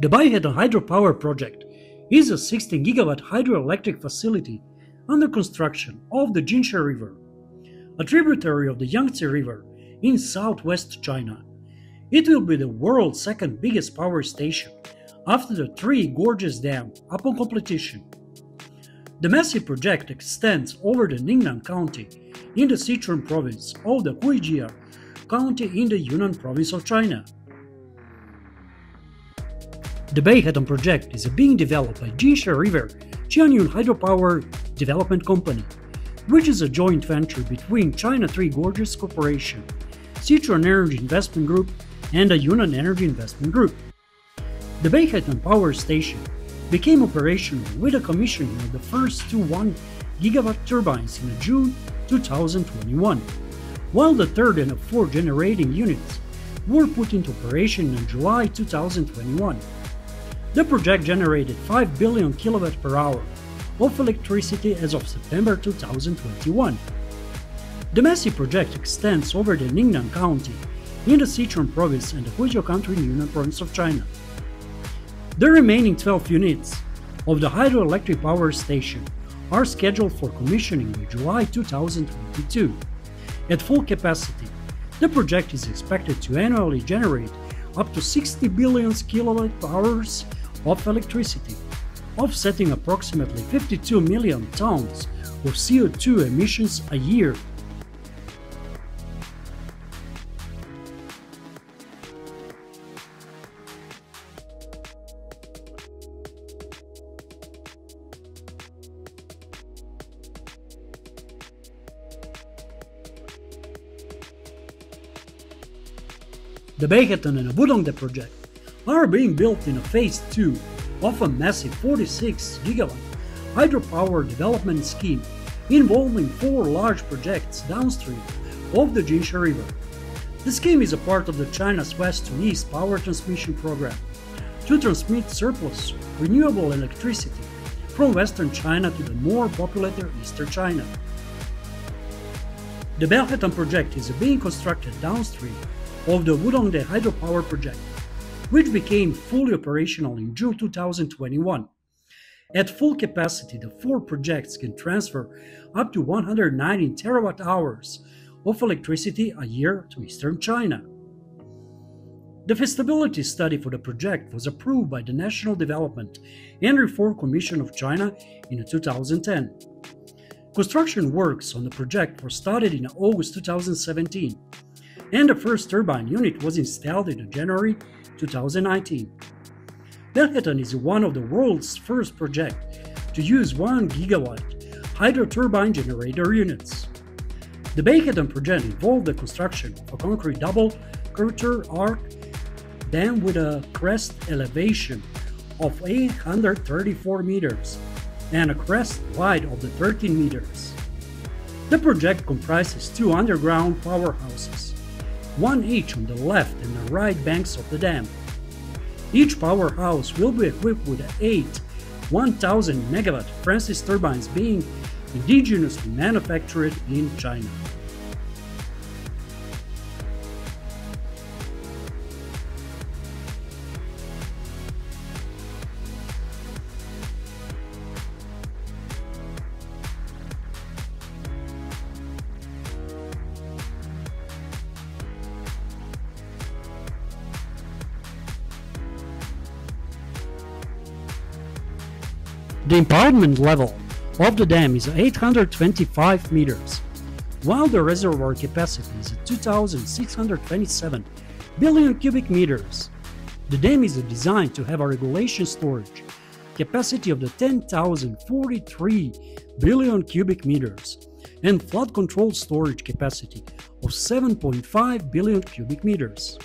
The Baihetan hydropower project is a 16 gigawatt hydroelectric facility under construction off the Jinsha River, a tributary of the Yangtze River in southwest China. It will be the world's second biggest power station after the Three Gorges Dam upon completion. The massive project extends over the Ningnan County in the Sichuan province of the Huijia County in the Yunnan province of China. The Baihetan project is being developed by Jinsha River Jianyun Hydropower Development Company, which is a joint venture between China Three Gorges Corporation, Sichuan Energy Investment Group, and the Yunnan Energy Investment Group. The Baihetan Power Station became operational with the commissioning of the first two 1 gigawatt turbines in June 2021, while the third and fourth generating units were put into operation in July 2021. The project generated 5 billion kilowatt per hour of electricity as of September 2021. The massive project extends over the Ningnan County in the Sichuan province and the Huizhou County in Yunnan province of China. The remaining 12 units of the hydroelectric power station are scheduled for commissioning by July 2022. At full capacity, the project is expected to annually generate up to 60 billion kilowatt hours of electricity, offsetting approximately 52 million tons of CO2 emissions a year. The Baihetan and Wudongde project are being built in a phase 2 of a massive 46 gigawatt hydropower development scheme involving four large projects downstream of the Jinsha River. The scheme is a part of the China's West to East power transmission program to transmit surplus renewable electricity from western China to the more populated eastern China. The Baihetan project is being constructed downstream of the Wudongde hydropower project, which became fully operational in June 2021. At full capacity, the four projects can transfer up to 190 terawatt hours of electricity a year to eastern China. The feasibility study for the project was approved by the National Development and Reform Commission of China in 2010. Construction works on the project were started in August 2017 and the first turbine unit was installed in January 2019. Baihetan is one of the world's first projects to use 1 gigawatt hydro turbine generator units. The Baihetan project involved the construction of a concrete double curvature arc dam with a crest elevation of 834 meters and a crest wide of the 13 meters. The project comprises two underground powerhouses one each on the left and the right banks of the dam. Each powerhouse will be equipped with eight 1000 megawatt Francis turbines being indigenously manufactured in China. The impoundment level of the dam is 825 meters, while the reservoir capacity is 2,627 billion cubic meters. The dam is designed to have a regulation storage capacity of the 10,043 billion cubic meters and flood control storage capacity of 7.5 billion cubic meters.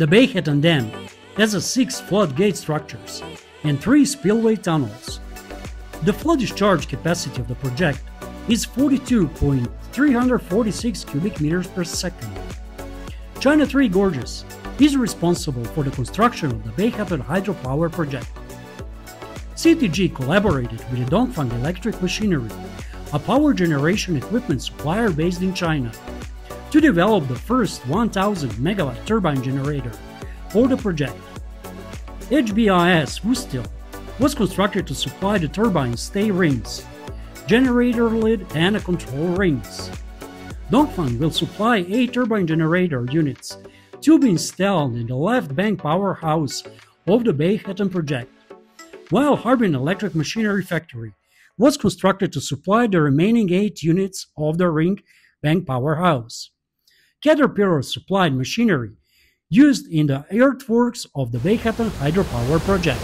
The Baihetan Dam has a six floodgate structures and three spillway tunnels. The flood discharge capacity of the project is 42.346 cubic meters per second. China Three Gorges is responsible for the construction of the Baihetan hydropower project. CTG collaborated with Dongfang Electric Machinery, a power generation equipment supplier based in China, to develop the first 1000 megawatt turbine generator for the project. HBIS Wusteel was constructed to supply the turbine stay rings, generator lid, and control rings. Dongfang will supply 8 turbine generator units to be installed in the left bank powerhouse of the Baihetan project, while Harbin Electric Machinery Factory was constructed to supply the remaining 8 units of the ring bank powerhouse. Caterpillar supplied machinery used in the earthworks of the Baihetan hydropower project.